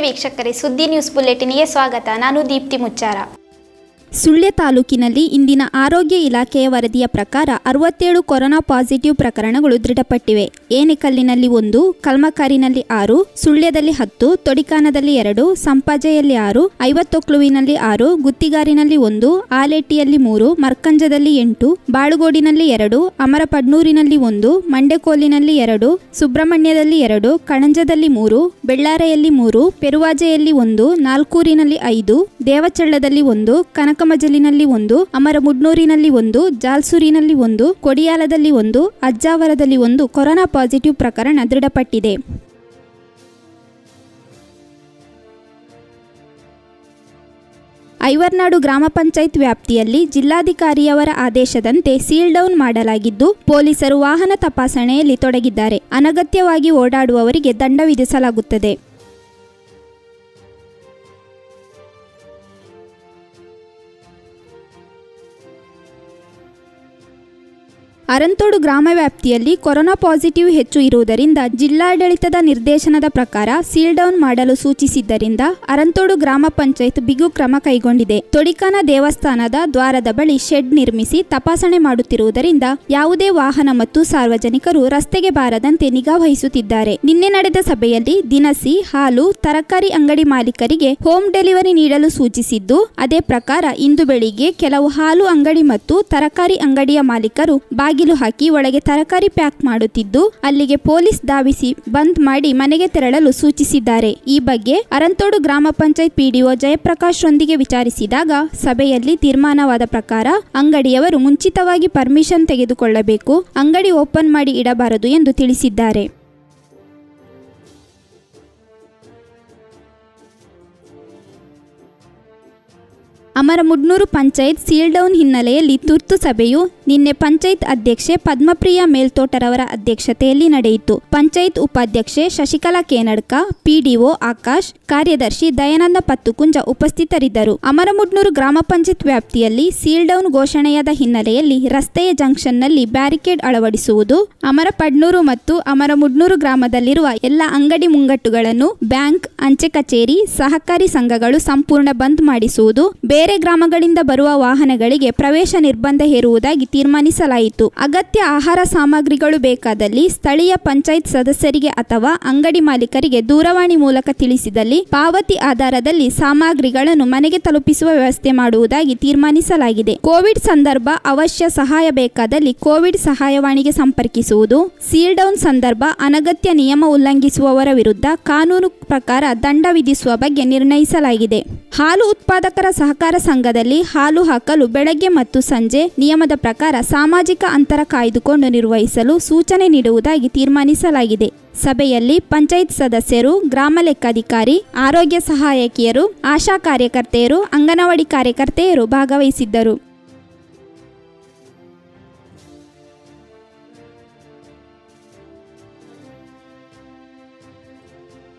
ವೀಕ್ಷಕರೇ ಸುದ್ದಿ ನ್ಯೂಸ್ ಬುಲೆಟಿನ್ಗೆ ಸ್ವಾಗತ. ನಾನು ದೀಪ್ತಿ ಮುಚ್ಚಾರ. ಸುಳ್ಯ ತಾಲೂಕಿನಲ್ಲಿ ಇಂದಿನ ಆರೋಗ್ಯ ಇಲಾಖೆಯ ವರದಿಯ ಪ್ರಕಾರ ಅರವತ್ತೇಳು ಕೊರೋನಾ ಪಾಸಿಟಿವ್ ಪ್ರಕರಣಗಳು ದೃಢಪಟ್ಟಿವೆ. ಏನೆಕಲ್ಲಿನಲ್ಲಿ ಒಂದು, ಕಲ್ಮಕಾರಿನಲ್ಲಿ ಆರು, ಸುಳ್ಯದಲ್ಲಿ ಹತ್ತು, ತೊಡಿಕಾನದಲ್ಲಿ ಎರಡು, ಸಂಪಾಜೆಯಲ್ಲಿ ಆರು, ಐವತ್ತೊಕ್ಲುವಿನಲ್ಲಿ ಆರು, ಗುತ್ತಿಗಾರಿನಲ್ಲಿ ಒಂದು, ಆಲೇಟಿಯಲ್ಲಿ ಮೂರು, ಮರ್ಕಂಜದಲ್ಲಿ ಎಂಟು, ಬಾಳುಗೋಡಿನಲ್ಲಿ ಎರಡು, ಅಮರಪಡ್ನೂರಿನಲ್ಲಿ ಒಂದು ಮಂಡೆಕೋಲಿನಲ್ಲಿ ಎರಡು, ಸುಬ್ರಹ್ಮಣ್ಯದಲ್ಲಿ ಎರಡು, ಕಣಂಜದಲ್ಲಿ ಮೂರು, ಬೆಳ್ಳಾರೆಯಲ್ಲಿ ಮೂರು, ಪೆರುವಾಜೆಯಲ್ಲಿ ಒಂದು, ನಾಲ್ಕೂರಿನಲ್ಲಿ ಐದು, ದೇವಚಳ್ಳದಲ್ಲಿ ಒಂದು ಕನಕಮಜಲಿನಲ್ಲಿ ಒಂದು ಅಮರಮುಡ್ನೂರಿನಲ್ಲಿ ಒಂದು, ಜಾಲ್ಸೂರಿನಲ್ಲಿ ಒಂದು, ಕೊಡಿಯಾಲದಲ್ಲಿ ಒಂದು, ಅಜ್ಜಾವರದಲ್ಲಿ ಒಂದು ಕೊರೋನಾ ಪಾಸಿಟಿವ್ ಪ್ರಕರಣ ದೃಢಪಟ್ಟಿದೆ. ಐವರ್ನಾಡು ಗ್ರಾಮ ಪಂಚಾಯತ್ ವ್ಯಾಪ್ತಿಯಲ್ಲಿ ಜಿಲ್ಲಾಧಿಕಾರಿಯವರ ಆದೇಶದಂತೆ ಸೀಲ್ ಡೌನ್ ಮಾಡಲಾಗಿದ್ದು, ಪೊಲೀಸರು ವಾಹನ ತಪಾಸಣೆಯಲ್ಲಿ ತೊಡಗಿದ್ದಾರೆ. ಅನಗತ್ಯವಾಗಿ ಓಡಾಡುವವರಿಗೆ ದಂಡ ವಿಧಿಸಲಾಗುತ್ತದೆ. ಅರಂತೋಡು ಗ್ರಾಮ ವ್ಯಾಪ್ತಿಯಲ್ಲಿ ಕೊರೋನಾ ಪಾಸಿಟಿವ್ ಹೆಚ್ಚು ಇರುವುದರಿಂದ ಜಿಲ್ಲಾಡಳಿತದ ನಿರ್ದೇಶನದ ಪ್ರಕಾರ ಸೀಲ್ ಡೌನ್ ಮಾಡಲು ಸೂಚಿಸಿದ್ದರಿಂದ ಅರಂತೋಡು ಗ್ರಾಮ ಪಂಚಾಯತ್ ಬಿಗು ಕ್ರಮ ಕೈಗೊಂಡಿದೆ. ತೊಡಿಕಾನ ದೇವಸ್ಥಾನದ ದ್ವಾರದ ಬಳಿ ಶೆಡ್ ನಿರ್ಮಿಸಿ ತಪಾಸಣೆ ಮಾಡುತ್ತಿರುವುದರಿಂದ ಯಾವುದೇ ವಾಹನ ಮತ್ತು ಸಾರ್ವಜನಿಕರು ರಸ್ತೆಗೆ ಬಾರದಂತೆ ನಿಗಾ ವಹಿಸುತ್ತಿದ್ದಾರೆ. ನಿನ್ನೆ ನಡೆದ ಸಭೆಯಲ್ಲಿ ದಿನಸಿ, ಹಾಲು, ತರಕಾರಿ ಅಂಗಡಿ ಮಾಲೀಕರಿಗೆ ಹೋಮ್ ಡೆಲಿವರಿ ನೀಡಲು ಸೂಚಿಸಿದ್ದು, ಅದೇ ಪ್ರಕಾರ ಇಂದು ಬೆಳಿಗ್ಗೆ ಕೆಲವು ಹಾಲು ಅಂಗಡಿ ಮತ್ತು ತರಕಾರಿ ಅಂಗಡಿಯ ಮಾಲೀಕರು ಬಾಗಿಲು ಹಾಕಿ ಒಳಗೆ ತರಕಾರಿ ಪ್ಯಾಕ್ ಮಾಡುತ್ತಿದ್ದು, ಅಲ್ಲಿಗೆ ಪೊಲೀಸ್ ಧಾವಿಸಿ ಬಂದ್ ಮಾಡಿ ಮನೆಗೆ ತೆರಳಲು ಸೂಚಿಸಿದ್ದಾರೆ. ಈ ಬಗ್ಗೆ ಅರಂತೋಡು ಗ್ರಾಮ ಪಂಚಾಯತ್ ಪಿಡಿಒ ಜಯಪ್ರಕಾಶ್ ರೊಂದಿಗೆ ವಿಚಾರಿಸಿದಾಗ, ಸಭೆಯಲ್ಲಿ ತೀರ್ಮಾನವಾದ ಪ್ರಕಾರ ಅಂಗಡಿಯವರು ಮುಂಚಿತವಾಗಿ ಪರ್ಮಿಷನ್ ತೆಗೆದುಕೊಳ್ಳಬೇಕು, ಅಂಗಡಿ ಓಪನ್ ಮಾಡಿ ಇಡಬಾರದು ಎಂದು ತಿಳಿಸಿದ್ದಾರೆ. ಅಮರಮುಡ್ನೂರು ಪಂಚಾಯತ್ ಸೀಲ್ಡೌನ್ ಹಿನ್ನೆಲೆಯಲ್ಲಿ ತುರ್ತು ಸಭೆಯು ನಿನ್ನೆ ಪಂಚಾಯತ್ ಅಧ್ಯಕ್ಷೆ ಪದ್ಮಪ್ರಿಯ ಮೇಲ್ತೋಟರವರ ಅಧ್ಯಕ್ಷತೆಯಲ್ಲಿ ನಡೆಯಿತು. ಪಂಚಾಯತ್ ಉಪಾಧ್ಯಕ್ಷೆ ಶಶಿಕಲಾ ಕೇನಡ್ಕ, ಪಿಡಿಒ ಆಕಾಶ್, ಕಾರ್ಯದರ್ಶಿ ದಯಾನಂದ ಪತ್ತುಕುಂಜ ಉಪಸ್ಥಿತರಿದ್ದರು. ಅಮರಮುಡ್ನೂರು ಗ್ರಾಮ ಪಂಚಾಯತ್ ವ್ಯಾಪ್ತಿಯಲ್ಲಿ ಸೀಲ್ಡೌನ್ ಘೋಷಣೆಯಾದ ಹಿನ್ನೆಲೆಯಲ್ಲಿ ರಸ್ತೆಯ ಜಂಕ್ಷನ್ನಲ್ಲಿ ಬ್ಯಾರಿಕೇಡ್ ಅಳವಡಿಸುವುದು ಅಮರಪಡ್ನೂರು ಮತ್ತು ಅಮರಮುಡ್ನೂರು ಗ್ರಾಮದಲ್ಲಿರುವ ಎಲ್ಲ ಅಂಗಡಿ ಮುಂಗಟ್ಟುಗಳನ್ನು ಬ್ಯಾಂಕ್, ಅಂಚೆ ಕಚೇರಿ, ಸಹಕಾರಿ ಸಂಘಗಳು ಸಂಪೂರ್ಣ ಬಂದ್ ಮಾಡಿಸುವುದು, ಬೇರೆ ಗ್ರಾಮಗಳಿಂದ ಬರುವ ವಾಹನಗಳಿಗೆ ಪ್ರವೇಶ ನಿರ್ಬಂಧ ಹೇರುವುದಾಗಿ ತೀರ್ಮಾನಿಸಲಾಯಿತು. ಅಗತ್ಯ ಆಹಾರ ಸಾಮಗ್ರಿಗಳು ಬೇಕಾದಲ್ಲಿ ಸ್ಥಳೀಯ ಪಂಚಾಯತ್ ಸದಸ್ಯರಿಗೆ ಅಥವಾ ಅಂಗಡಿ ಮಾಲೀಕರಿಗೆ ದೂರವಾಣಿ ಮೂಲಕ ತಿಳಿಸಿದಲ್ಲಿ ಪಾವತಿ ಆಧಾರದಲ್ಲಿ ಸಾಮಗ್ರಿಗಳನ್ನು ಮನೆಗೆ ತಲುಪಿಸುವ ವ್ಯವಸ್ಥೆ ಮಾಡುವುದಾಗಿ ತೀರ್ಮಾನಿಸಲಾಗಿದೆ. ಕೋವಿಡ್ ಸಂದರ್ಭ ಅವಶ್ಯ ಸಹಾಯ ಬೇಕಾದಲ್ಲಿ ಕೋವಿಡ್ ಸಹಾಯವಾಣಿಗೆ ಸಂಪರ್ಕಿಸುವುದು, ಸೀಲ್ ಡೌನ್ ಸಂದರ್ಭ ಅನಗತ್ಯ ನಿಯಮ ಉಲ್ಲಂಘಿಸುವವರ ವಿರುದ್ಧ ಕಾನೂನು ಪ್ರಕಾರ ದಂಡ ವಿಧಿಸುವ ಬಗ್ಗೆ ನಿರ್ಣಯಿಸಲಾಗಿದೆ. ಹಾಲು ಉತ್ಪಾದಕರ ಸಹಕಾರ ಸಂಘದಲ್ಲಿ ಹಾಲು ಹಾಕಲು ಬೆಳಗ್ಗೆ ಮತ್ತು ಸಂಜೆ ನಿಯಮದ ಪ್ರಕಾರ ಸಾಮಾಜಿಕ ಅಂತರ ಕಾಯ್ದುಕೊಂಡು ನಿರ್ವಹಿಸಲು ಸೂಚನೆ ನೀಡುವುದಾಗಿ ತೀರ್ಮಾನಿಸಲಾಗಿದೆ. ಸಭೆಯಲ್ಲಿ ಪಂಚಾಯತ್ ಸದಸ್ಯರು, ಗ್ರಾಮ ಲೆಕ್ಕಾಧಿಕಾರಿ, ಆರೋಗ್ಯ ಸಹಾಯಕಿಯರು, ಆಶಾ ಕಾರ್ಯಕರ್ತೆಯರು, ಅಂಗನವಾಡಿ ಕಾರ್ಯಕರ್ತೆಯರು ಭಾಗವಹಿಸಿದ್ದರು.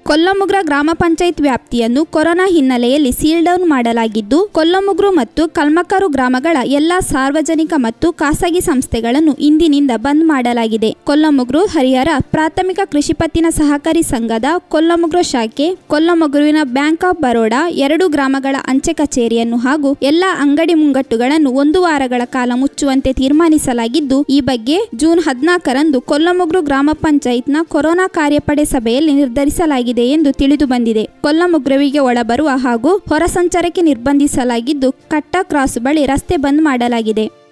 ಕೊಲ್ಲಮುಗ್ರ ಗ್ರಾಮ ಪಂಚಾಯತ್ ವ್ಯಾಪ್ತಿಯನ್ನು ಕೊರೋನಾ ಹಿನ್ನೆಲೆಯಲ್ಲಿ ಸೀಲ್ ಡೌನ್ ಮಾಡಲಾಗಿದ್ದು, ಕೊಲ್ಲಮುಗ್ರು ಮತ್ತು ಕಲ್ಮಕರು ಗ್ರಾಮಗಳ ಎಲ್ಲಾ ಸಾರ್ವಜನಿಕ ಮತ್ತು ಖಾಸಗಿ ಸಂಸ್ಥೆಗಳನ್ನು ಇಂದಿನಿಂದ ಬಂದ್ ಮಾಡಲಾಗಿದೆ. ಕೊಲ್ಲಮುಗ್ರು ಹರಿಹರ ಪ್ರಾಥಮಿಕ ಕೃಷಿ ಪತ್ತಿನ ಸಹಕಾರಿ ಸಂಘದ ಕೊಲ್ಲಮುಗ್ರು ಶಾಖೆ, ಕೊಲ್ಲಮುಗ್ರುವಿನ ಬ್ಯಾಂಕ್ ಆಫ್ ಬರೋಡಾ ಎರಡು ಗ್ರಾಮಗಳ ಅಂಚೆ ಕಚೇರಿಯನ್ನು ಹಾಗೂ ಎಲ್ಲಾ ಅಂಗಡಿ ಮುಂಗಟ್ಟುಗಳನ್ನು ಒಂದು ವಾರಗಳ ಕಾಲ ಮುಚ್ಚುವಂತೆ ತೀರ್ಮಾನಿಸಲಾಗಿದ್ದು, ಈ ಬಗ್ಗೆ ಜೂನ್ ಹದಿನಾಲ್ಕರಂದು ಕೊಲ್ಲಮುಗ್ರು ಗ್ರಾಮ ಪಂಚಾಯತ್ನ ಕೊರೋನಾ ಕಾರ್ಯಪಡೆ ಸಭೆಯಲ್ಲಿ ನಿರ್ಧರಿಸಲಾಗಿದೆ. ಎಂದು ತಿಳಿದು ಬಂದಿದೆ. ಕೊಲ್ಲಮುಗ್ರವಿಗೆ ಒಳಬರುವ ಹಾಗೂ ಹೊರ ಸಂಚಾರಕ್ಕೆ ನಿರ್ಬಂಧಿಸಲಾಗಿದ್ದು ಕಟ್ಟ ಕ್ರಾಸ್ ಬಳಿ ರಸ್ತೆ ಬಂದ್ ಮಾಡಲಾಗಿದೆ.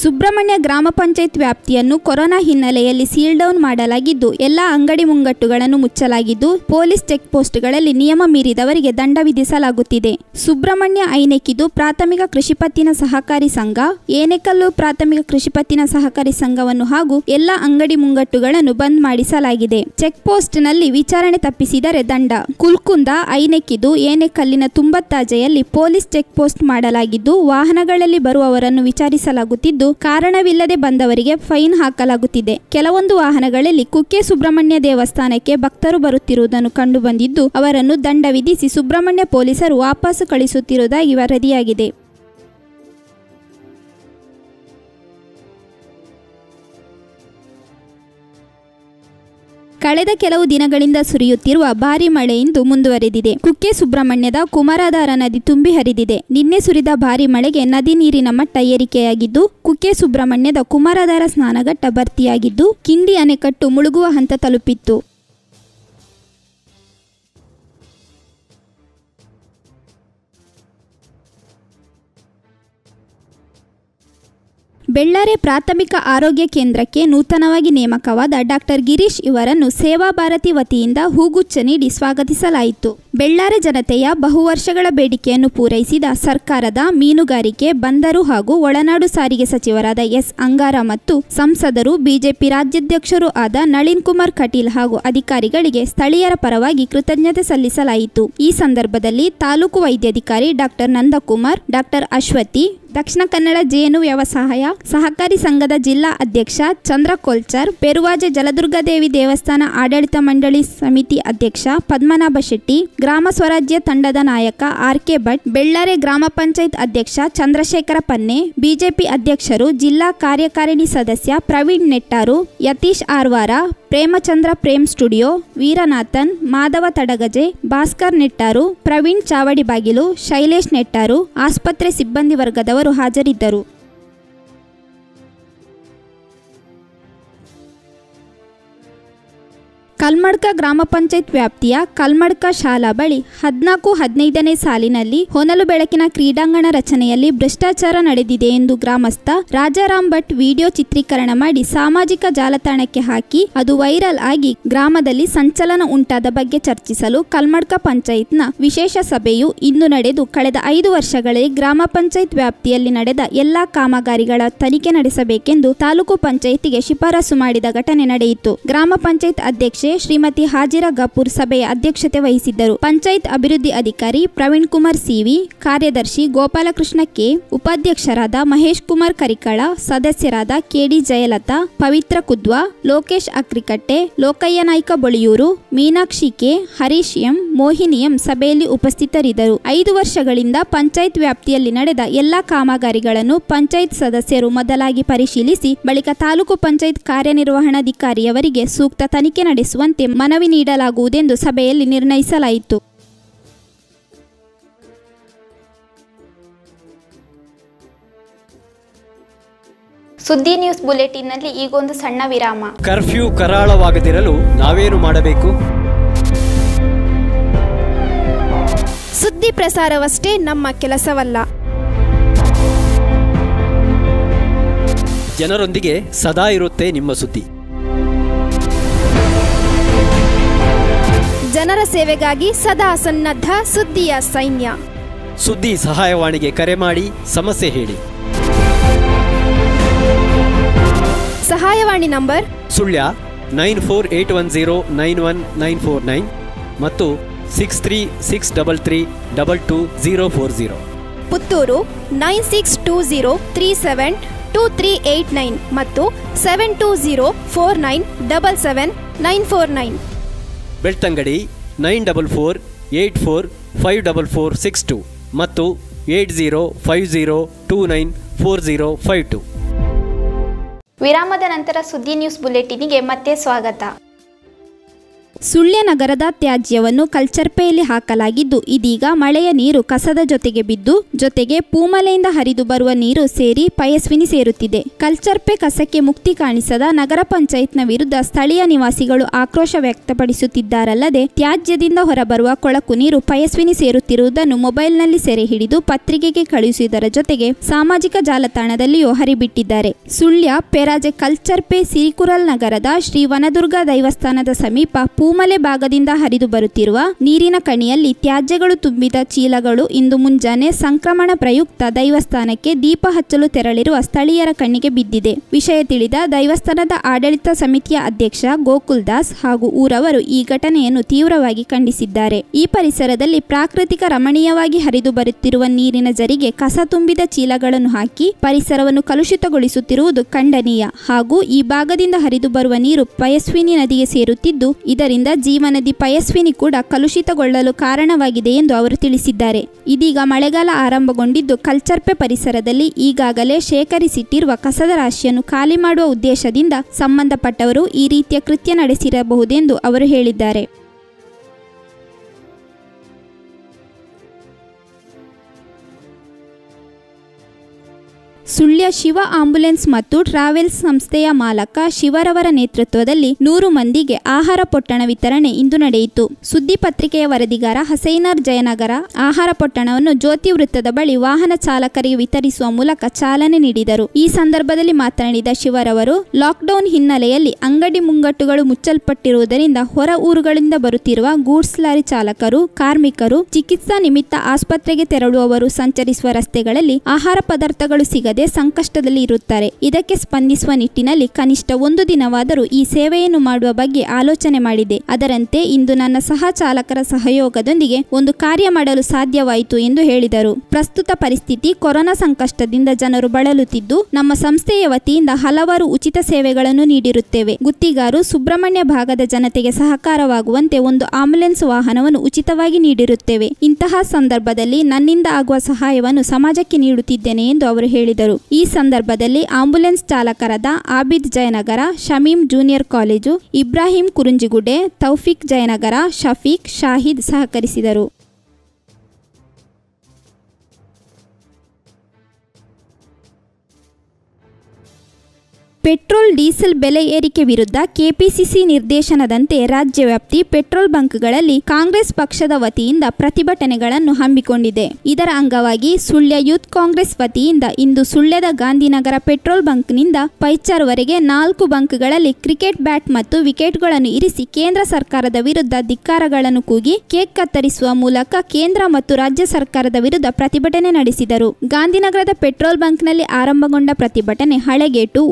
ಸುಬ್ರಹ್ಮಣ್ಯ ಗ್ರಾಮ ಪಂಚಾಯತ್ ವ್ಯಾಪ್ತಿಯನ್ನು ಕೊರೋನಾ ಹಿನ್ನೆಲೆಯಲ್ಲಿ ಸೀಲ್ ಡೌನ್ ಮಾಡಲಾಗಿದ್ದು, ಎಲ್ಲ ಅಂಗಡಿ ಮುಂಗಟ್ಟುಗಳನ್ನು ಮುಚ್ಚಲಾಗಿದ್ದು, ಪೊಲೀಸ್ ಚೆಕ್ ಪೋಸ್ಟ್ಗಳಲ್ಲಿ ನಿಯಮ ಮೀರಿದವರಿಗೆ ದಂಡ ವಿಧಿಸಲಾಗುತ್ತಿದೆ. ಸುಬ್ರಹ್ಮಣ್ಯ ಐನೆಕಿದು ಪ್ರಾಥಮಿಕ ಕೃಷಿ ಪತ್ತಿನ ಸಹಕಾರಿ ಸಂಘ, ಏನೆಕಲ್ಲು ಪ್ರಾಥಮಿಕ ಕೃಷಿ ಪತ್ತಿನ ಸಹಕಾರಿ ಸಂಘವನ್ನು ಹಾಗೂ ಎಲ್ಲ ಅಂಗಡಿ ಮುಂಗಟ್ಟುಗಳನ್ನು ಬಂದ್ ಮಾಡಿಸಲಾಗಿದೆ. ಚೆಕ್ ಪೋಸ್ಟ್ನಲ್ಲಿ ವಿಚಾರಣೆ ತಪ್ಪಿಸಿದರೆ ದಂಡ. ಕುಲ್ಕುಂದ ಐನೆಕಿದು ಏನೆಕಲ್ಲಿನ ತುಂಬತ್ತಾಜೆಯಲ್ಲಿ ಪೊಲೀಸ್ ಚೆಕ್ ಪೋಸ್ಟ್ ಮಾಡಲಾಗಿದ್ದು, ವಾಹನಗಳಲ್ಲಿ ಬರುವವರನ್ನು ವಿಚಾರಿಸಲಾಗುತ್ತಿದ್ದು ಕಾರಣವಿಲ್ಲದೆ ಬಂದವರಿಗೆ ಫೈನ್ ಹಾಕಲಾಗುತ್ತಿದೆ. ಕೆಲವೊಂದು ವಾಹನಗಳಲ್ಲಿ ಕುಕ್ಕೆ ಸುಬ್ರಹ್ಮಣ್ಯ ದೇವಸ್ಥಾನಕ್ಕೆ ಭಕ್ತರು ಬರುತ್ತಿರುವುದನ್ನು ಕಂಡುಬಂದಿದ್ದು, ಅವರನ್ನು ದಂಡ ವಿಧಿಸಿ ಸುಬ್ರಹ್ಮಣ್ಯ ಪೊಲೀಸರು ವಾಪಸ್ಸು ಕಳಿಸುತ್ತಿರುವುದಾಗಿ ವರದಿಯಾಗಿದೆ. ಕಳೆದ ಕೆಲವು ದಿನಗಳಿಂದ ಸುರಿಯುತ್ತಿರುವ ಭಾರಿ ಮಳೆಯಿಂದ ಮುಂದುವರೆದಿದೆ. ಕುಕ್ಕೆ ಸುಬ್ರಹ್ಮಣ್ಯದ ಕುಮಾರಧಾರ ನದಿ ತುಂಬಿ ಹರಿದಿದೆ. ನಿನ್ನೆ ಸುರಿದ ಭಾರಿ ಮಳೆಗೆ ನದಿ ನೀರಿನ ಮಟ್ಟ ಏರಿಕೆಯಾಗಿದ್ದು, ಕುಕ್ಕೆ ಸುಬ್ರಹ್ಮಣ್ಯದ ಕುಮಾರಧಾರ ಸ್ನಾನಘಟ್ಟ ಭರ್ತಿಯಾಗಿದ್ದು, ಕಿಂಡಿ ಅಣೆಕಟ್ಟು ಮುಳುಗುವ ಹಂತ ತಲುಪಿತ್ತು. ಬೆಳ್ಳಾರೆ ಪ್ರಾಥಮಿಕ ಆರೋಗ್ಯ ಕೇಂದ್ರಕ್ಕೆ ನೂತನವಾಗಿ ನೇಮಕವಾದ ಡಾಕ್ಟರ್ ಗಿರೀಶ್ ಇವರನ್ನು ಸೇವಾ ಭಾರತಿ ವತಿಯಿಂದ ಹೂಗುಚ್ಛ ನೀಡಿ ಸ್ವಾಗತಿಸಲಾಯಿತು. ಬೆಳ್ಳಾರೆ ಜನತೆಯ ಬಹುವರ್ಷಗಳ ಬೇಡಿಕೆಯನ್ನು ಪೂರೈಸಿದ ಸರ್ಕಾರದ ಮೀನುಗಾರಿಕೆ, ಬಂದರು ಹಾಗೂ ಒಳನಾಡು ಸಾರಿಗೆ ಸಚಿವರಾದ ಎಸ್. ಅಂಗಾರ ಮತ್ತು ಸಂಸದರು, ಬಿಜೆಪಿ ರಾಜ್ಯಾಧ್ಯಕ್ಷರೂ ಆದ ನಳಿನ್ ಕುಮಾರ್ ಕಟೀಲ್ ಹಾಗೂ ಅಧಿಕಾರಿಗಳಿಗೆ ಸ್ಥಳೀಯರ ಪರವಾಗಿ ಕೃತಜ್ಞತೆ ಸಲ್ಲಿಸಲಾಯಿತು. ಈ ಸಂದರ್ಭದಲ್ಲಿ ತಾಲೂಕು ವೈದ್ಯಾಧಿಕಾರಿ ಡಾಕ್ಟರ್ ನಂದಕುಮಾರ್, ಡಾಕ್ಟರ್ ಅಶ್ವತಿ ದಕ್ಷಿಣ ಕನ್ನಡ ಜೇನು ವ್ಯವಸಾಯ ಸಹಕಾರಿ ಸಂಘದ ಜಿಲ್ಲಾ ಅಧ್ಯಕ್ಷ ಚಂದ್ರ ಕೋಲ್ಚರ್ ಪೆರುವಾಜೆ ಜಲದುರ್ಗಾದೇವಿ ದೇವಸ್ಥಾನ ಆಡಳಿತ ಮಂಡಳಿ ಸಮಿತಿ ಅಧ್ಯಕ್ಷ ಪದ್ಮನಾಭ ಶೆಟ್ಟಿ, ಗ್ರಾಮ ಸ್ವರಾಜ್ಯ ತಂಡದ ನಾಯಕ ಆರ್ ಕೆ ಭಟ್, ಬೆಳ್ಳಾರೆ ಗ್ರಾಮ ಪಂಚಾಯತ್ ಅಧ್ಯಕ್ಷ ಚಂದ್ರಶೇಖರ ಪನ್ನೆ, ಬಿಜೆಪಿ ಅಧ್ಯಕ್ಷರು ಜಿಲ್ಲಾ ಕಾರ್ಯಕಾರಿಣಿ ಸದಸ್ಯ ಪ್ರವೀಣ್ ನೆಟ್ಟಾರು, ಯತೀಶ್ ಆರ್ವಾರ ಪ್ರೇಮಚಂದ್ರ ಪ್ರೇಮ್ ಸ್ಟುಡಿಯೋ, ವೀರನಾಥನ್, ಮಾಧವ ತಡಗಜೆ, ಭಾಸ್ಕರ್ ನೆಟ್ಟಾರು, ಪ್ರವೀಣ್ ಚಾವಡಿ ಬಾಗಿಲು, ಶೈಲೇಶ್ ನೆಟ್ಟಾರು, ಆಸ್ಪತ್ರೆ ಸಿಬ್ಬಂದಿ ವರ್ಗದವರು ಹಾಜರಿದ್ದರು. ಕಲ್ಮಡ್ಕ ಗ್ರಾಮ ಪಂಚಾಯತ್ ವ್ಯಾಪ್ತಿಯ ಕಲ್ಮಡ್ಕ ಶಾಲಾ ಬಳಿ ಹದಿನಾಲ್ಕು ಹದಿನೈದನೇ ಸಾಲಿನಲ್ಲಿ ಹೊನಲು ಬೆಳಕಿನ ಕ್ರೀಡಾಂಗಣ ರಚನೆಯಲ್ಲಿ ಭ್ರಷ್ಟಾಚಾರ ನಡೆದಿದೆ ಎಂದು ಗ್ರಾಮಸ್ಥ ರಾಜಾರಾಮ್ ಭಟ್ ವಿಡಿಯೋ ಚಿತ್ರೀಕರಣ ಮಾಡಿ ಸಾಮಾಜಿಕ ಜಾಲತಾಣಕ್ಕೆ ಹಾಕಿ ಅದು ವೈರಲ್ ಆಗಿ ಗ್ರಾಮದಲ್ಲಿ ಸಂಚಲನ ಉಂಟಾದ ಬಗ್ಗೆ ಚರ್ಚಿಸಲು ಕಲ್ಮಡ್ಕ ಪಂಚಾಯತ್ನ ವಿಶೇಷ ಸಭೆಯು ಇಂದು ನಡೆದು ಕಳೆದ ಐದು ವರ್ಷಗಳಲ್ಲಿ ಗ್ರಾಮ ಪಂಚಾಯತ್ ವ್ಯಾಪ್ತಿಯಲ್ಲಿ ನಡೆದ ಎಲ್ಲಾ ಕಾಮಗಾರಿಗಳ ತನಿಖೆ ನಡೆಸಬೇಕೆಂದು ತಾಲೂಕು ಪಂಚಾಯತಿಗೆ ಶಿಫಾರಸು ಮಾಡಿದ ಘಟನೆ ನಡೆಯಿತು. ಗ್ರಾಮ ಪಂಚಾಯತ್ ಅಧ್ಯಕ್ಷೆ ಶ್ರೀಮತಿ ಹಾಜಿರಾ ಗಪೂರ್ ಸಭೆಯ ಅಧ್ಯಕ್ಷತೆ ವಹಿಸಿದ್ದರು. ಪಂಚಾಯತ್ ಅಭಿವೃದ್ಧಿ ಅಧಿಕಾರಿ ಪ್ರವೀಣ್ ಕುಮಾರ್ ಸಿವಿ, ಕಾರ್ಯದರ್ಶಿ ಗೋಪಾಲಕೃಷ್ಣ ಕೆ, ಉಪಾಧ್ಯಕ್ಷರಾದ ಮಹೇಶ್ ಕುಮಾರ್ ಕರಿಕಳ, ಸದಸ್ಯರಾದ KD Jayalatha, Pavithra Kudwa, Lokesh Akrikatte, Lokayya Naik Boliyuru, Meenakshi K, Harish M, Mohini M ಸಭೆಯಲ್ಲಿ ಉಪಸ್ಥಿತರಿದ್ದರು. ಐದು ವರ್ಷಗಳಿಂದ ಪಂಚಾಯತ್ ವ್ಯಾಪ್ತಿಯಲ್ಲಿ ನಡೆದ ಎಲ್ಲಾ ಕಾಮಗಾರಿಗಳನ್ನು ಪಂಚಾಯತ್ ಸದಸ್ಯರು ಮೊದಲಾಗಿ ಪರಿಶೀಲಿಸಿ, ಬಳಿಕ ತಾಲೂಕು ಪಂಚಾಯತ್ ಕಾರ್ಯನಿರ್ವಹಣಾಧಿಕಾರಿಯವರಿಗೆ ಸೂಕ್ತ ತನಿಖೆ ನಡೆಸುವಂತೆ ಮನವಿ ನೀಡಲಾಗುವುದೆಂದು ಸಭೆಯಲ್ಲಿ ನಿರ್ಣಯಿಸಲಾಯಿತು. ಸುದ್ದಿ ನ್ಯೂಸ್ ಬುಲೆಟಿನ್ನಲ್ಲಿ ಈಗೊಂದು ಸಣ್ಣ ವಿರಾಮ. ಕರ್ಫ್ಯೂ ಕರಾಳವಾಗದಿರಲು ನಾವೇನು ಮಾಡಬೇಕು? ಸುದ್ದಿ ಪ್ರಸಾರವಷ್ಟೇ ನಮ್ಮ ಕೆಲಸವಲ್ಲ. ಜನರೊಂದಿಗೆ ಸದಾ ಇರುತ್ತೆ ನಿಮ್ಮ ಸುದ್ದಿ. ಜನರ ಸೇವೆಗಾಗಿ ಸದಾ ಸನ್ನದ್ಧ ಸುದ್ದಿಯ ಸೈನ್ಯ. ಸುದ್ದಿ ಸಹಾಯವಾಣಿಗೆ ಕರೆ ಮಾಡಿ ಸಮಸ್ಯೆ ಹೇಳಿ. ಸಹಾಯವಾಣಿ number Sullia nine four eight one zero nine one nine four nine ಮತ್ತು six three six double three double two zero four zero Puttur nine six two zero three seven two three eight nine ಮತ್ತು seven two zero four nine double seven nine four nine. Belthangady nine double four eight four five double four six two ಮತ್ತು eight zero five zero two nine four zero five two. ವಿರಾಮದ ನಂತರ ಸುದ್ದಿ news ಬುಲೆಟಿನಿಗೆ ಮತ್ತೆ ಸ್ವಾಗತ. ಸುಳ್ಯ ನಗರದ ತ್ಯಾಜ್ಯವನ್ನು ಕಲ್ಚರ್ಪೆಯಲ್ಲಿ ಹಾಕಲಾಗಿದ್ದು, ಇದೀಗ ಮಳೆಯ ನೀರು ಕಸದ ಜೊತೆಗೆ ಬಿದ್ದು, ಜೊತೆಗೆ ಪೂಮಲೆಯಿಂದ ಹರಿದು ಬರುವ ನೀರು ಸೇರಿ ಪಯಸ್ವಿನಿ ಸೇರುತ್ತಿದೆ. ಕಲ್ಚರ್ಪೆ ಕಸಕ್ಕೆ ಮುಕ್ತಿ ಕಾಣಿಸದ ನಗರ ಪಂಚಾಯತ್ನ ವಿರುದ್ಧ ಸ್ಥಳೀಯ ನಿವಾಸಿಗಳು ಆಕ್ರೋಶ ವ್ಯಕ್ತಪಡಿಸುತ್ತಿದ್ದಾರಲ್ಲದೆ, ತ್ಯಾಜ್ಯದಿಂದ ಹೊರಬರುವ ಕೊಳಕು ನೀರು ಪಯಸ್ವಿನಿ ಸೇರುತ್ತಿರುವುದನ್ನು ಮೊಬೈಲ್ನಲ್ಲಿ ಸೆರೆ ಹಿಡಿದು ಪತ್ರಿಕೆಗೆ ಕಳುಹಿಸುವುದರ ಜೊತೆಗೆ ಸಾಮಾಜಿಕ ಜಾಲತಾಣದಲ್ಲಿಯೂ ಹರಿಬಿಟ್ಟಿದ್ದಾರೆ. ಸುಳ್ಯ ಪೆರಾಜೆ ಕಲ್ಚರ್ಪೆ ಸಿರಿಕುರಲ್ ನಗರದ ಶ್ರೀ ವನದುರ್ಗ ದೈವಸ್ಥಾನದ ಸಮೀಪ ಪೂಮಲೆ ಭಾಗದಿಂದ ಹರಿದು ಬರುತ್ತಿರುವ ನೀರಿನ ಕಣಿಯಲ್ಲಿ ತ್ಯಾಜ್ಯಗಳು ತುಂಬಿದ ಚೀಲಗಳು ಇಂದು ಮುಂಜಾನೆ ಸಂಕ್ರಮಣ ಪ್ರಯುಕ್ತ ದೈವಸ್ಥಾನಕ್ಕೆ ದೀಪ ಹಚ್ಚಲು ತೆರಳಿರುವ ಸ್ಥಳೀಯರ ಕಣ್ಣಿಗೆ ಬಿದ್ದಿದೆ. ವಿಷಯ ತಿಳಿದ ದೈವಸ್ಥಾನದ ಆಡಳಿತ ಸಮಿತಿಯ ಅಧ್ಯಕ್ಷ ಗೋಕುಲ್ ದಾಸ್ ಹಾಗೂ ಊರವರು ಈ ಘಟನೆಯನ್ನು ತೀವ್ರವಾಗಿ ಖಂಡಿಸಿದ್ದಾರೆ. ಈ ಪರಿಸರದಲ್ಲಿ ಪ್ರಾಕೃತಿಕ ರಮಣೀಯವಾಗಿ ಹರಿದು ಬರುತ್ತಿರುವ ನೀರಿನ ಜರಿಗೆ ಕಸ ತುಂಬಿದ ಚೀಲಗಳನ್ನು ಹಾಕಿ ಪರಿಸರವನ್ನು ಕಲುಷಿತಗೊಳಿಸುತ್ತಿರುವುದು ಖಂಡನೀಯ ಹಾಗೂ ಈ ಭಾಗದಿಂದ ಹರಿದು ಬರುವ ನೀರು ಪಯಸ್ವಿನಿ ನದಿಗೆ ಸೇರುತ್ತಿದ್ದು, ಇದರಿಂದ ಜೀವನದಿ ಪಯಸ್ವಿನಿ ಕೂಡ ಕಲುಷಿತಗೊಳ್ಳಲು ಕಾರಣವಾಗಿದೆ ಎಂದು ಅವರು ತಿಳಿಸಿದ್ದಾರೆ. ಇದೀಗ ಮಳೆಗಾಲ ಆರಂಭಗೊಂಡಿದ್ದು ಕಲ್ಚರ್ಪೆ ಪರಿಸರದಲ್ಲಿ ಈಗಾಗಲೇ ಶೇಖರಿಸಿಟ್ಟಿರುವ ಕಸದ ರಾಶಿಯನ್ನು ಖಾಲಿ ಮಾಡುವ ಉದ್ದೇಶದಿಂದ ಸಂಬಂಧಪಟ್ಟವರು ಈ ರೀತಿಯ ಕೃತ್ಯ ನಡೆಸಿರಬಹುದೆಂದು ಅವರು ಹೇಳಿದ್ದಾರೆ. ಸುಳ್ಯ ಶಿವ ಆಂಬ್ಯುಲೆನ್ಸ್ ಮತ್ತು ಟ್ರಾವೆಲ್ಸ್ ಸಂಸ್ಥೆಯ ಮಾಲಕ ಶಿವರವರ ನೇತೃತ್ವದಲ್ಲಿ ನೂರು ಮಂದಿಗೆ ಆಹಾರ ಪೊಟ್ಟಣ ವಿತರಣೆ ಇಂದು ನಡೆಯಿತು. ಸುದ್ದಿ ಪತ್ರಿಕೆಯ ವರದಿಗಾರ ಹಸೈನರ್ ಜಯನಗರ ಆಹಾರ ಪೊಟ್ಟಣವನ್ನು ಜ್ಯೋತಿ ವೃತ್ತದ ಬಳಿ ವಾಹನ ಚಾಲಕರಿಗೆ ವಿತರಿಸುವ ಮೂಲಕ ಚಾಲನೆ ನೀಡಿದರು. ಈ ಸಂದರ್ಭದಲ್ಲಿ ಮಾತನಾಡಿದ ಶಿವರವರು, ಲಾಕ್ಡೌನ್ ಹಿನ್ನೆಲೆಯಲ್ಲಿ ಅಂಗಡಿ ಮುಂಗಟ್ಟುಗಳು ಮುಚ್ಚಲ್ಪಟ್ಟಿರುವುದರಿಂದ ಹೊರ ಊರುಗಳಿಂದ ಬರುತ್ತಿರುವ ಗೂಡ್ಸ್ ಲಾರಿ ಚಾಲಕರು, ಕಾರ್ಮಿಕರು, ಚಿಕಿತ್ಸಾ ನಿಮಿತ್ತ ಆಸ್ಪತ್ರೆಗೆ ತೆರಳುವವರು ಸಂಚರಿಸುವ ರಸ್ತೆಗಳಲ್ಲಿ ಆಹಾರ ಪದಾರ್ಥಗಳು ಸಿಗದೆ ಸಂಕಷ್ಟದಲ್ಲಿ ಇರುತ್ತಾರೆ. ಇದಕ್ಕೆ ಸ್ಪಂದಿಸುವ ನಿಟ್ಟಿನಲ್ಲಿ ಕನಿಷ್ಠ ಒಂದು ದಿನವಾದರೂ ಈ ಸೇವೆಯನ್ನು ಮಾಡುವ ಬಗ್ಗೆ ಆಲೋಚನೆ ಮಾಡಿದೆ. ಅದರಂತೆ ಇಂದು ನನ್ನ ಸಹ ಚಾಲಕರ ಸಹಯೋಗದೊಂದಿಗೆ ಒಂದು ಕಾರ್ಯ ಮಾಡಲು ಸಾಧ್ಯವಾಯಿತು ಎಂದು ಹೇಳಿದರು. ಪ್ರಸ್ತುತ ಪರಿಸ್ಥಿತಿ ಕೊರೋನಾ ಸಂಕಷ್ಟದಿಂದ ಜನರು ಬಳಲುತ್ತಿದ್ದು, ನಮ್ಮ ಸಂಸ್ಥೆಯ ವತಿಯಿಂದ ಹಲವಾರು ಉಚಿತ ಸೇವೆಗಳನ್ನು ನೀಡಿರುತ್ತೇವೆ. ಗುತ್ತಿಗಾರು, ಸುಬ್ರಹ್ಮಣ್ಯ ಭಾಗದ ಜನತೆಗೆ ಸಹಕಾರವಾಗುವಂತೆ ಒಂದು ಆಂಬುಲೆನ್ಸ್ ವಾಹನವನ್ನು ಉಚಿತವಾಗಿ ನೀಡಿರುತ್ತೇವೆ. ಇಂತಹ ಸಂದರ್ಭದಲ್ಲಿ ನನ್ನಿಂದ ಆಗುವ ಸಹಾಯವನ್ನು ಸಮಾಜಕ್ಕೆ ನೀಡುತ್ತಿದ್ದೇನೆ ಎಂದು ಅವರು ಹೇಳಿದರು. ಈ ಸಂದರ್ಭದಲ್ಲಿ ಆಂಬ್ಯುಲೆನ್ಸ್ ಚಾಲಕರಾದ ಆಬಿದ್ ಜಯನಗರ, ಶಮೀಂ ಜೂನಿಯರ್ ಕಾಲೇಜು, ಇಬ್ರಾಹಿಂ ಕುರುಂಜಿಗುಡೆ, ತೌಫಿಕ್ ಜಯನಗರ, ಶಫೀಕ್, ಶಾಹಿದ್ ಸಹಕರಿಸಿದರು. ಪೆಟ್ರೋಲ್, ಡೀಸೆಲ್ ಬೆಲೆ ಏರಿಕೆ ವಿರುದ್ಧ ಕೆಪಿಸಿಸಿ ನಿರ್ದೇಶನದಂತೆ ರಾಜ್ಯವ್ಯಾಪ್ತಿ ಪೆಟ್ರೋಲ್ ಬಂಕ್ಗಳಲ್ಲಿ ಕಾಂಗ್ರೆಸ್ ಪಕ್ಷದ ವತಿಯಿಂದ ಪ್ರತಿಭಟನೆಗಳನ್ನು ಹಮ್ಮಿಕೊಂಡಿದೆ. ಇದರ ಅಂಗವಾಗಿ ಸುಳ್ಯ ಯೂತ್ ಕಾಂಗ್ರೆಸ್ ವತಿಯಿಂದ ಇಂದು ಸುಳ್ಯದ ಗಾಂಧಿನಗರ ಪೆಟ್ರೋಲ್ ಬಂಕ್ನಿಂದ ಪೈಚರ್ವರೆಗೆ ನಾಲ್ಕು ಬಂಕ್ಗಳಲ್ಲಿ ಕ್ರಿಕೆಟ್ ಬ್ಯಾಟ್ ಮತ್ತು ವಿಕೆಟ್ಗಳನ್ನು ಇರಿಸಿ ಕೇಂದ್ರ ಸರ್ಕಾರದ ವಿರುದ್ಧ ಧಿಕ್ಕಾರಗಳನ್ನು ಕೂಗಿ ಕೇಕ್ ಕತ್ತರಿಸುವ ಮೂಲಕ ಕೇಂದ್ರ ಮತ್ತು ರಾಜ್ಯ ಸರ್ಕಾರದ ವಿರುದ್ಧ ಪ್ರತಿಭಟನೆ ನಡೆಸಿದರು. ಗಾಂಧಿನಗರದ ಪೆಟ್ರೋಲ್ ಬಂಕ್ನಲ್ಲಿ ಆರಂಭಗೊಂಡ ಪ್ರತಿಭಟನೆ ಹಳೆಗೇಟು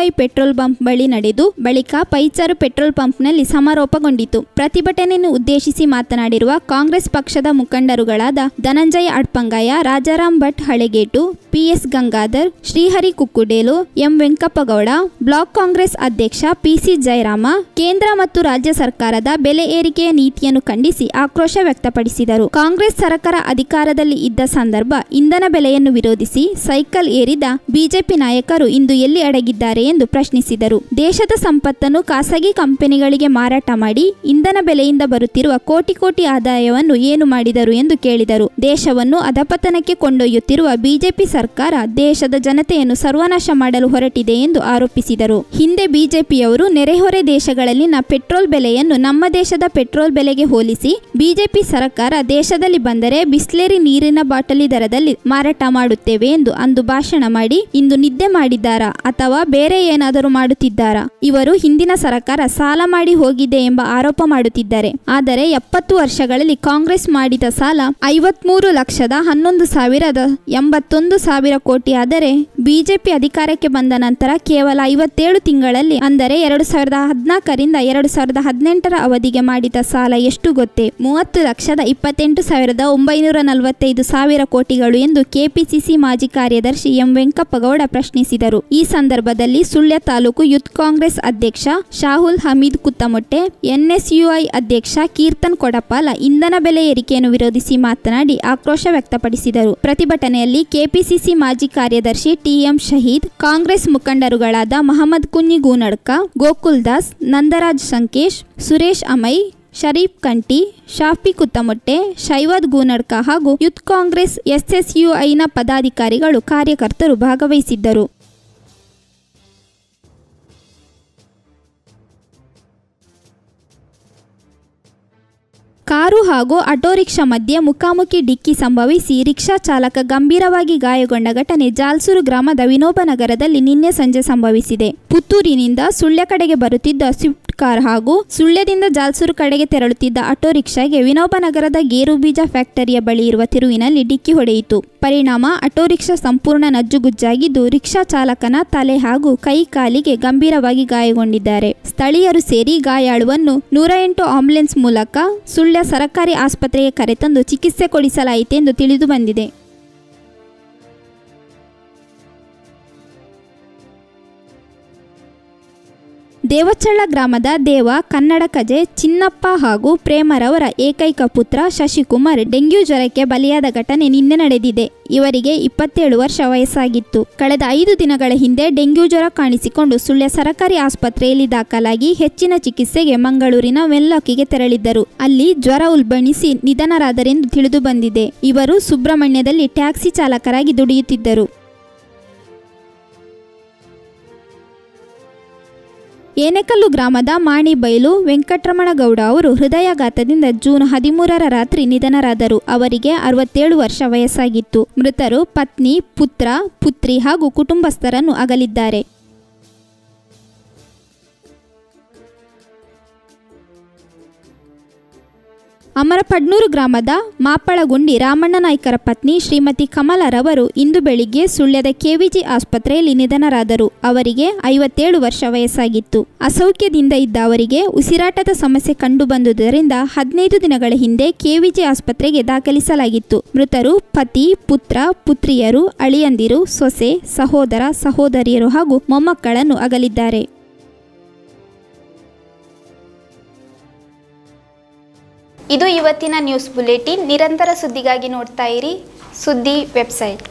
ಓಡಬಾಯಿ ಪೆಟ್ರೋಲ್ ಬಂಪ್ ಬಳಿ ನಡೆದು ಬಳಿಕ ಪೈಚಾರು ಪೆಟ್ರೋಲ್ ಪಂಪ್ನಲ್ಲಿ ಸಮಾರೋಪಗೊಂಡಿತು. ಪ್ರತಿಭಟನೆಯನ್ನು ಉದ್ದೇಶಿಸಿ ಮಾತನಾಡಿರುವ ಕಾಂಗ್ರೆಸ್ ಪಕ್ಷದ ಮುಖಂಡರುಗಳಾದ Dhananjaya Adpangaya, Rajaram Bhat Halegate, PS Gangadhar, Shrihari Kukkudelu, M Venkappagowda, block Congress ಅಧ್ಯಕ್ಷ ಪಿಸಿ ಜಯರಾಮ, ಕೇಂದ್ರ ಮತ್ತು ರಾಜ್ಯ ಸರ್ಕಾರದ ಬೆಲೆ ಏರಿಕೆಯ ನೀತಿಯನ್ನು ಖಂಡಿಸಿ ಆಕ್ರೋಶ ವ್ಯಕ್ತಪಡಿಸಿದರು. ಕಾಂಗ್ರೆಸ್ ಸರ್ಕಾರ ಅಧಿಕಾರದಲ್ಲಿ ಇದ್ದ ಸಂದರ್ಭ ಇಂಧನ ಬೆಲೆಯನ್ನು ವಿರೋಧಿಸಿ ಸೈಕಲ್ ಏರಿದ ಬಿಜೆಪಿ ನಾಯಕರು ಇಂದು ಎಲ್ಲಿ ಅಡಗಿದ್ದಾರೆ ಎಂದು ಪ್ರಶ್ನಿಸಿದರು. ದೇಶದ ಸಂಪತ್ತನ್ನು ಖಾಸಗಿ ಕಂಪನಿಗಳಿಗೆ ಮಾರಾಟ ಮಾಡಿ ಇಂಧನ ಬೆಲೆಯಿಂದ ಬರುತ್ತಿರುವ ಕೋಟಿ ಕೋಟಿ ಆದಾಯವನ್ನು ಏನು ಮಾಡಿದರು ಎಂದು ಕೇಳಿದರು. ದೇಶವನ್ನು ಅಧಪತನಕ್ಕೆ ಕೊಂಡೊಯ್ಯುತ್ತಿರುವ ಬಿಜೆಪಿ ಸರ್ಕಾರ ದೇಶದ ಜನತೆಯನ್ನು ಸರ್ವನಾಶ ಮಾಡಲು ಹೊರಟಿದೆ ಎಂದು ಆರೋಪಿಸಿದರು. ಹಿಂದೆ ಬಿಜೆಪಿಯವರು ನೆರೆಹೊರೆ ದೇಶಗಳಲ್ಲಿನ ಪೆಟ್ರೋಲ್ ಬೆಲೆಯನ್ನು ನಮ್ಮ ದೇಶದ ಪೆಟ್ರೋಲ್ ಬೆಲೆಗೆ ಹೋಲಿಸಿ ಬಿಜೆಪಿ ಸರ್ಕಾರ ದೇಶದಲ್ಲಿ ಬಂದರೆ ಬಿಸ್ಲೇರಿ ನೀರಿನ ಬಾಟಲಿ ದರದಲ್ಲಿ ಮಾರಾಟ ಮಾಡುತ್ತೇವೆ ಎಂದು ಅಂದು ಭಾಷಣ ಮಾಡಿ ಇಂದು ನಿದ್ದೆ ಮಾಡಿದ್ದಾರಾ ಅಥವಾ ಬೇರೆ ಏನಾದರೂ ಮಾಡುತ್ತಿದ್ದಾರಾ? ಇವರು ಹಿಂದಿನ ಸರ್ಕಾರ ಸಾಲ ಮಾಡಿ ಹೋಗಿದೆ ಎಂಬ ಆರೋಪ ಮಾಡುತ್ತಿದ್ದಾರೆ. ಆದರೆ ಎಪ್ಪತ್ತು ವರ್ಷಗಳಲ್ಲಿ ಕಾಂಗ್ರೆಸ್ ಮಾಡಿದ ಸಾಲ ಐವತ್ಮೂರು ಲಕ್ಷದ ಹನ್ನೊಂದು ಸಾವಿರದ ಎಂಬತ್ತೊಂದು ಸಾವಿರ ಕೋಟಿ. ಆದರೆ ಬಿಜೆಪಿ ಅಧಿಕಾರಕ್ಕೆ ಬಂದ ನಂತರ ಕೇವಲ ಐವತ್ತೇಳು ತಿಂಗಳಲ್ಲಿ, ಅಂದರೆ ಎರಡು ಸಾವಿರದ ಹದಿನಾಲ್ಕರಿಂದ ಎರಡು ಸಾವಿರದ ಹದಿನೆಂಟರ ಅವಧಿಗೆ ಮಾಡಿದ ಸಾಲ ಎಷ್ಟು ಗೊತ್ತೇ? ಮೂವತ್ತು ಲಕ್ಷದ ಇಪ್ಪತ್ತೆಂಟು ಸಾವಿರದ ಒಂಬೈನೂರ ನಲವತ್ತೈದು ಸಾವಿರ ಕೋಟಿಗಳು ಎಂದು ಕೆಪಿಸಿಸಿ ಮಾಜಿ ಕಾರ್ಯದರ್ಶಿ ಎಂ ವೆಂಕಪ್ಪಗೌಡ ಪ್ರಶ್ನಿಸಿದರು. ಈ ಸಂದರ್ಭದಲ್ಲಿ ಸುಳ್ಯ ತಾಲೂಕು ಯೂತ್ ಕಾಂಗ್ರೆಸ್ ಅಧ್ಯಕ್ಷ ಶಾಹುಲ್ ಹಮೀದ್ ಕುತ್ತಮೊಟ್ಟೆ, ಎನ್ಎಸ್ಯುಐ ಅಧ್ಯಕ್ಷ ಕೀರ್ತನ್ ಕೊಡಪಾಲ ಇಂಧನ ಬೆಲೆ ಏರಿಕೆಯನ್ನು ವಿರೋಧಿಸಿ ಮಾತನಾಡಿ ಆಕ್ರೋಶ ವ್ಯಕ್ತಪಡಿಸಿದರು. ಪ್ರತಿಭಟನೆಯಲ್ಲಿ ಕೆಪಿಸಿಸಿ ಮಾಜಿ ಕಾರ್ಯದರ್ಶಿ ಟಿಎಂ ಶಹೀದ್, ಕಾಂಗ್ರೆಸ್ ಮುಖಂಡರುಗಳಾದ ಮಹಮ್ಮದ್ ಕುನ್ನಿ ಗೂನಡ್ಕ, ಗೋಕುಲ್ ದಾಸ್, ನಂದರಾಜ್ ಸಂಕೇಶ್, ಸುರೇಶ್ ಅಮೈ, ಶರೀಫ್ ಕಂಟಿ, ಶಾಫಿ ಕುತ್ತಮೊಟ್ಟೆ, ಶೈವದ್ ಗೂನಡ್ಕ ಹಾಗೂ ಯೂತ್ ಕಾಂಗ್ರೆಸ್ ಎಸ್ಎಸ್ಯುಐನ ಪದಾಧಿಕಾರಿಗಳು ಕಾರ್ಯಕರ್ತರು ಭಾಗವಹಿಸಿದ್ದರು. ಕಾರು ಹಾಗೂ ಆಟೋ ರಿಕ್ಷಾ ಮಧ್ಯೆ ಮುಖಾಮುಖಿ ಡಿಕ್ಕಿ ಸಂಭವಿಸಿ ರಿಕ್ಷಾ ಚಾಲಕ ಗಂಭೀರವಾಗಿ ಗಾಯಗೊಂಡ ಘಟನೆ ಜಾಲ್ಸೂರು ಗ್ರಾಮದ ವಿನೋಬ ನಗರದಲ್ಲಿ ನಿನ್ನೆ ಸಂಜೆ ಸಂಭವಿಸಿದೆ. ಪುತ್ತೂರಿನಿಂದ ಸುಳ್ಯ ಕಡೆಗೆ ಬರುತ್ತಿದ್ದ ಸ್ವಿಫ್ಟ್ ಕಾರ್ ಹಾಗೂ ಸುಳ್ಯದಿಂದ ಜಾಲ್ಸೂರು ಕಡೆಗೆ ತೆರಳುತ್ತಿದ್ದ ಆಟೋ ರಿಕ್ಷಾಗೆ ವಿನೋಬ ನಗರದ ಗೇರು ಬೀಜ ಫ್ಯಾಕ್ಟರಿಯ ಬಳಿ ಇರುವ ತಿರುವಿನಲ್ಲಿ ಡಿಕ್ಕಿ ಹೊಡೆಯಿತು. ಪರಿಣಾಮ, ಆಟೋ ರಿಕ್ಷಾ ಸಂಪೂರ್ಣ ನಜ್ಜುಗುಜ್ಜಾಗಿದ್ದು, ರಿಕ್ಷಾ ಚಾಲಕನ ತಲೆ ಹಾಗೂ ಕೈ ಕಾಲಿಗೆ ಗಂಭೀರವಾಗಿ ಗಾಯಗೊಂಡಿದ್ದಾರೆ. ಸ್ಥಳೀಯರು ಸೇರಿ ಗಾಯಾಳುವನ್ನು ನೂರ ಎಂಟು ಆಂಬ್ಯುಲೆನ್ಸ್ ಮೂಲಕ ಸುಳ್ಯ ಸರಕಾರಿ ಆಸ್ಪತ್ರೆಗೆ ಕರೆತಂದು ಚಿಕಿತ್ಸೆ ಕೊಡಿಸಲಾಯಿತೆಂದು ತಿಳಿದು ದೇವಚಳ್ಳ ಗ್ರಾಮದ ದೇವ, ಕನ್ನಡ ಕಜೆ, ಚಿನ್ನಪ್ಪ ಹಾಗೂ ಪ್ರೇಮರವರ ಏಕೈಕ ಪುತ್ರ ಶಶಿಕುಮಾರ್ ಡೆಂಗ್ಯೂ ಜ್ವರಕ್ಕೆ ಬಲಿಯಾದ ಘಟನೆ ನಿನ್ನೆ ನಡೆದಿದೆ. ಇವರಿಗೆ ಇಪ್ಪತ್ತೇಳು ವರ್ಷ ವಯಸ್ಸಾಗಿತ್ತು. ಕಳೆದ ಐದು ದಿನಗಳ ಹಿಂದೆ ಡೆಂಗ್ಯೂ ಜ್ವರ ಕಾಣಿಸಿಕೊಂಡು ಸುಳ್ಯ ಸರಕಾರಿ ಆಸ್ಪತ್ರೆಯಲ್ಲಿ ದಾಖಲಾಗಿ ಹೆಚ್ಚಿನ ಚಿಕಿತ್ಸೆಗೆ ಮಂಗಳೂರಿನ ವೆನ್ಲಾಕಿಗೆ ತೆರಳಿದ್ದರು. ಅಲ್ಲಿ ಜ್ವರ ಉಲ್ಬಣಿಸಿ ನಿಧನರಾದರೆಂದು ತಿಳಿದು ಬಂದಿದೆ. ಇವರು ಸುಬ್ರಹ್ಮಣ್ಯದಲ್ಲಿ ಟ್ಯಾಕ್ಸಿ ಚಾಲಕರಾಗಿ ದುಡಿಯುತ್ತಿದ್ದರು. ಏನೆಕಲ್ಲು ಗ್ರಾಮದ ಮಾಣಿಬೈಲು ವೆಂಕಟರಮಣಗೌಡ ಅವರು ಹೃದಯಾಘಾತದಿಂದ ಜೂನ್ ಹದಿಮೂರರ ರಾತ್ರಿ ನಿಧನರಾದರು. ಅವರಿಗೆ ಅರವತ್ತೇಳು ವರ್ಷ ವಯಸ್ಸಾಗಿತ್ತು. ಮೃತರು ಪತ್ನಿ, ಪುತ್ರ, ಪುತ್ರಿ ಹಾಗೂ ಕುಟುಂಬಸ್ಥರನ್ನು ಅಗಲಿದ್ದಾರೆ. ಅಮರಪಡ್ನೂರು ಗ್ರಾಮದ ಮಾಪಳಗುಂಡಿ ರಾಮಣ್ಣ ನಾಯ್ಕರ ಪತ್ನಿ ಶ್ರೀಮತಿ ಕಮಲರವರು ಇಂದು ಬೆಳಿಗ್ಗೆ ಸುಳ್ಯದ ಕೆವಿಜಿ ಆಸ್ಪತ್ರೆಯಲ್ಲಿ ನಿಧನರಾದರು. ಅವರಿಗೆ ಐವತ್ತೇಳು ವರ್ಷ ವಯಸ್ಸಾಗಿತ್ತು. ಅಸೌಖ್ಯದಿಂದ ಇದ್ದ ಅವರಿಗೆ ಉಸಿರಾಟದ ಸಮಸ್ಯೆ ಕಂಡುಬಂದುದರಿಂದ ಹದಿನೈದು ದಿನಗಳ ಹಿಂದೆ ಕೆವಿಜಿ ಆಸ್ಪತ್ರೆಗೆ ದಾಖಲಿಸಲಾಗಿತ್ತು. ಮೃತರು ಪತಿ, ಪುತ್ರ, ಪುತ್ರಿಯರು, ಅಳಿಯಂದಿರು, ಸೊಸೆ, ಸಹೋದರ, ಸಹೋದರಿಯರು ಹಾಗೂ ಮೊಮ್ಮಕ್ಕಳನ್ನು ಅಗಲಿದ್ದಾರೆ. ಇದು ಇವತ್ತಿನ ನ್ಯೂಸ್ ಬುಲೆಟಿನ್. ನಿರಂತರ ಸುದ್ದಿಗಾಗಿ ನೋಡ್ತಾ ಇರಿ. ಸುದ್ದಿ ವೆಬ್ಸೈಟ್.